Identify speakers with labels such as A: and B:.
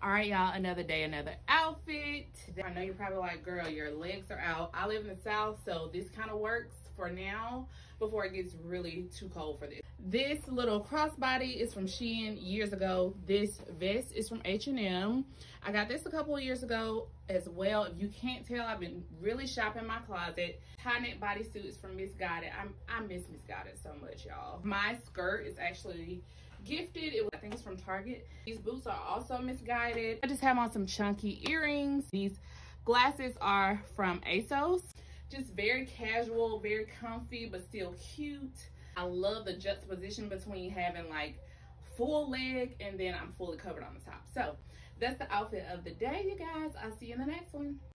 A: All right, y'all, another day, another outfit. I know you're probably like, girl, your legs are out. I live in the South, so this kind of works for now before it gets really too cold for this. This little crossbody is from Shein years ago. This vest is from H&M. I got this a couple of years ago as well. If you can't tell, I've been really shopping my closet. High neck bodysuit is from Missguided. I'm, I miss Missguided so much, y'all. My skirt is actually gifted. It was, I think from Target. These boots are also Missguided. I just have on some chunky earrings. These glasses are from ASOS. Just very casual, very comfy, but still cute. I love the juxtaposition between having like full leg and then I'm fully covered on the top. So that's the outfit of the day, you guys. I'll see you in the next one.